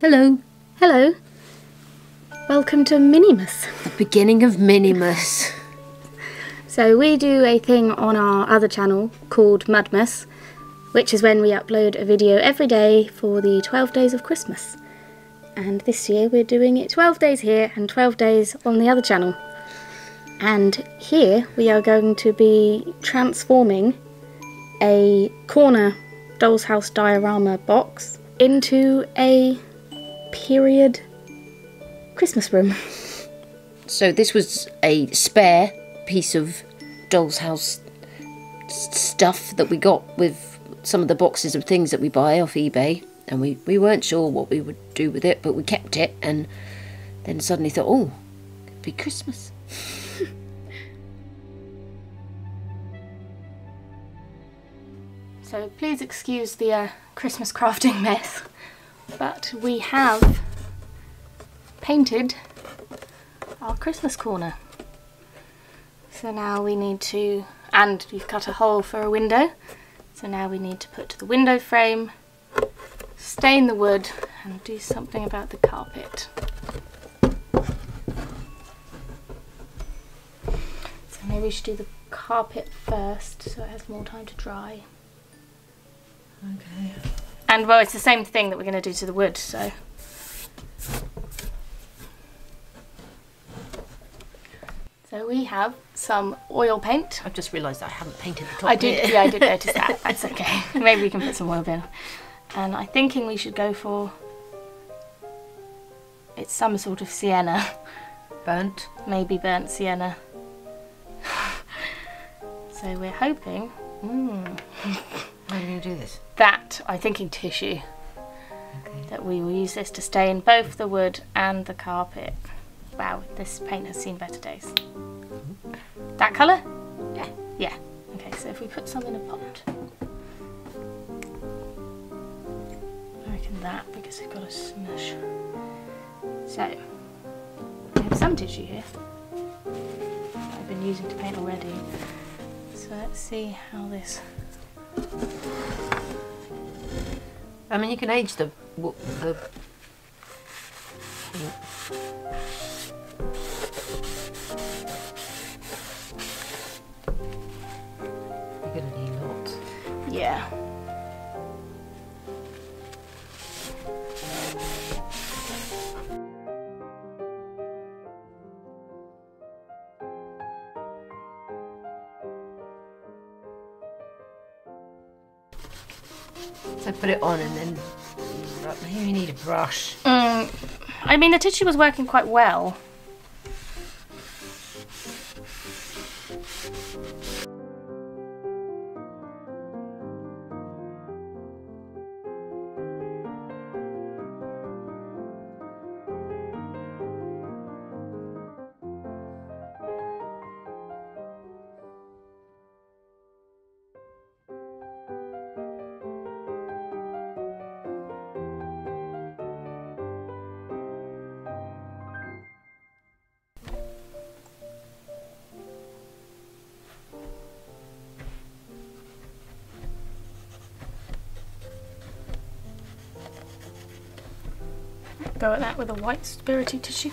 Hello. Hello. Welcome to Minimus. The beginning of Minimus. So we do a thing on our other channel called Mudmas, which is when we upload a video every day for the 12 days of Christmas. And this year we're doing it 12 days here and 12 days on the other channel. And here we are going to be transforming a corner doll's house diorama box into a period Christmas room. So this was a spare piece of doll's house stuff that we got with some of the boxes of things that we buy off eBay, and we, we weren't sure what we would do with it, but we kept it, and then suddenly thought, oh, it'd be Christmas. So please excuse the uh, Christmas crafting mess, but we have painted our Christmas corner. So now we need to, and we've cut a hole for a window. So now we need to put the window frame, stain the wood, and do something about the carpet. So maybe we should do the carpet first, so it has more time to dry. Okay. And well, it's the same thing that we're going to do to the wood, so. So we have some oil paint. I've just realised I haven't painted the top I did, yeah, I did notice that. That's okay. Maybe we can put some oil in. And I'm thinking we should go for. It's some sort of sienna, Burnt. maybe burnt sienna. so we're hoping. Mm, How are you going to do this? that I'm thinking tissue. Okay. that we will use this to stain both the wood and the carpet. Wow, this paint has seen better days. Mm-hmm. That colour? Yeah. Yeah. Okay, so if we put some in a pot. I reckon that because it's got a smush. So, we have some tissue here. I've been using to paint already. So let's see how this I mean, you can age the. the So put it on and then. Maybe you need a brush. Mm, I mean, the tissue was working quite well. Go at that with a white spirity tissue.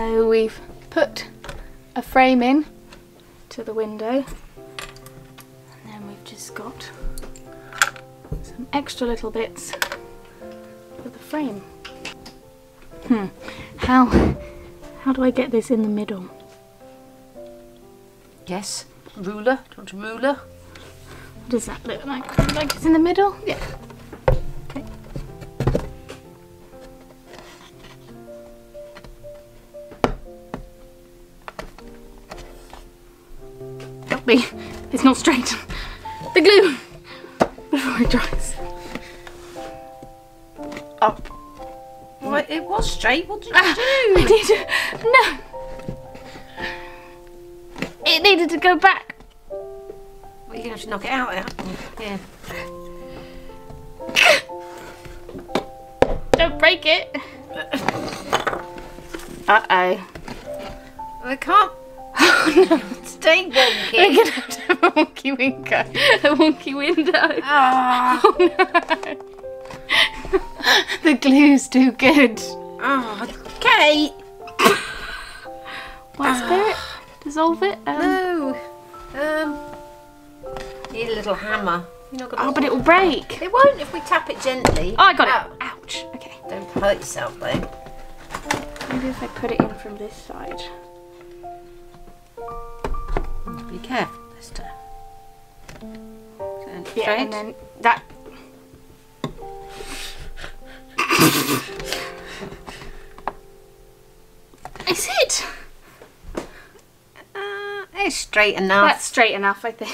So we've put a frame in to the window and then we've just got some extra little bits for the frame. Hmm, how, how do I get this in the middle? Yes. Ruler. Do you want a ruler? What does that look like? Like it's in the middle? Yeah. It's not straight. The glue! Before it dries. Up. Well, it was straight. What did you do? I. No! It needed to go back. Well, you're going to have to knock it out. Yeah. Don't break it. Uh oh. I can't. Stay We're wonky. gonna have to have a wonky winker. A wonky window. Ah. Oh no. the glue's too good. Oh, Kate. What spirit? Dissolve it? Um, No. Um. Need a little hammer. You're not gonna oh, but it will break. It won't if we tap it gently. Oh, I got Ow. it. Ouch. Okay. Don't hurt yourself though. Maybe if I put it in from this side. Be careful this time. Turn Yeah, straight. and then that. Is it? Uh, it's straight enough. That's straight enough, I think.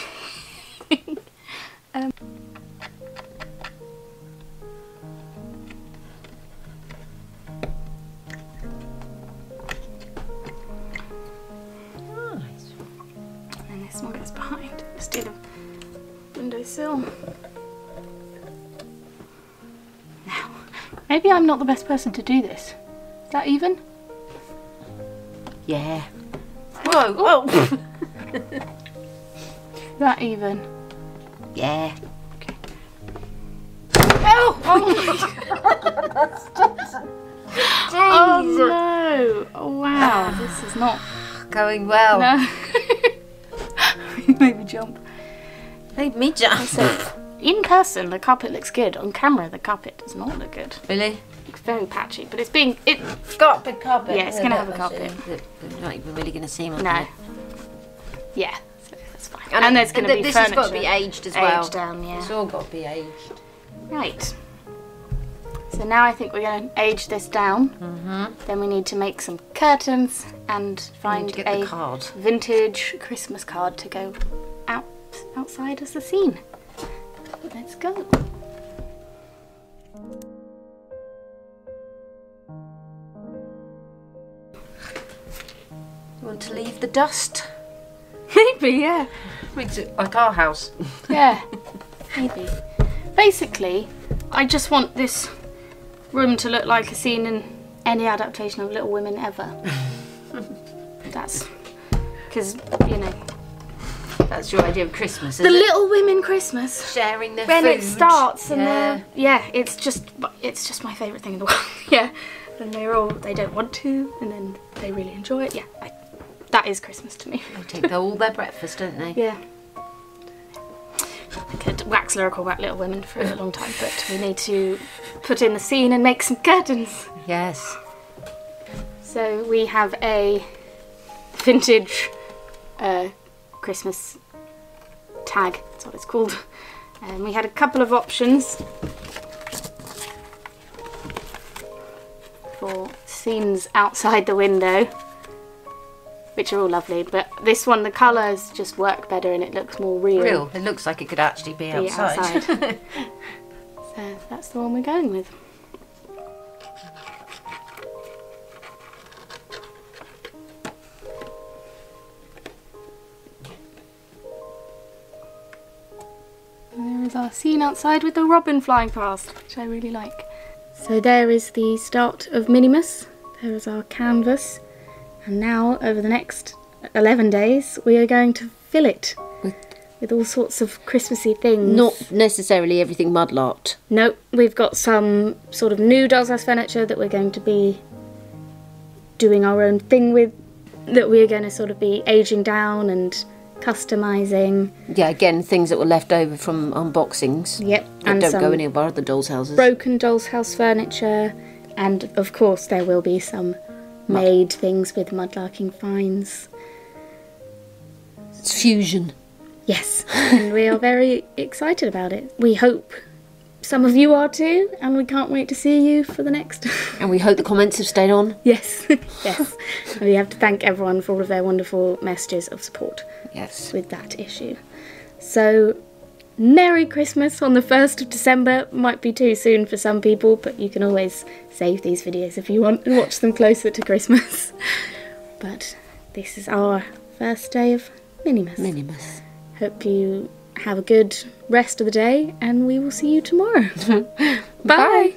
Now, maybe I'm not the best person to do this. Is that even? Yeah. Whoa. Whoa. Oh. That even? yeah. Oh! Oh, oh no! Oh wow, oh, this is not. Going well. No. you made me jump. Made me jump. So, in person, the carpet looks good. On camera, the carpet does not look good. Really? It's very patchy, but it's being it. It's got a big carpet. Yeah, it's gonna have a carpet. You're not even really going to see much. No. Yeah, so that's fine. And, there's going to th- be This furniture. has got to be aged as well. Aged down, yeah. It's all got to be aged. Right. So now I think we're going to age this down. Mm-hmm. Then we need to make some curtains and find a card. vintage Christmas card to go out outside as the scene. Let's go. You want to leave the dust? Maybe, yeah. Makes it like our house. Yeah, maybe. Basically, I just want this room to look like a scene in any adaptation of Little Women ever. That's because you know That's your idea of Christmas, is the it? Little Women Christmas. Sharing their When food. it starts and yeah. yeah. yeah, it's just it's just my favourite thing in the world. yeah, and they're all they don't want to, and then they really enjoy it. Yeah, I, that is Christmas to me. They take all their breakfast, don't they? Yeah. I could wax lyrical about Little Women for a long time, but we need to put in the scene and make some curtains. Yes. So we have a vintage uh, Christmas tag, that's what it's called. And we had a couple of options for scenes outside the window, which are all lovely. But this one, the colours just work better and it looks more real. Real. It looks like it could actually be Be outside. outside. So that's the one we're going with. And there is scene outside with the robin flying past, which I really like. So there is the start of Minimus. There is our canvas. And now, over the next 11 days, we are going to fill it With- with all sorts of Christmassy things. Not necessarily everything mudlarked. Nope, we've got some sort of new Doll's House furniture that we're going to be doing our own thing with that we're going to sort of be aging down and customizing. Yeah, again, things that were left over from unboxings. Yep, and don't go any of our other dolls' houses. broken doll's house furniture, and of course there will be some made things with mudlarking fines. It's fusion. Yes, and we are very excited about it. We hope some of you are too, and we can't wait to see you for the next. And we hope the comments have stayed on. yes, yes. And we have to thank everyone for all of their wonderful messages of support Yes. with that issue. So, Merry Christmas on the 1st of December. Might be too soon for some people, but you can always save these videos if you want and watch them closer to Christmas. But this is our first day of Minimus. Minimus. Hope you have a good rest of the day, and we will see you tomorrow. Bye.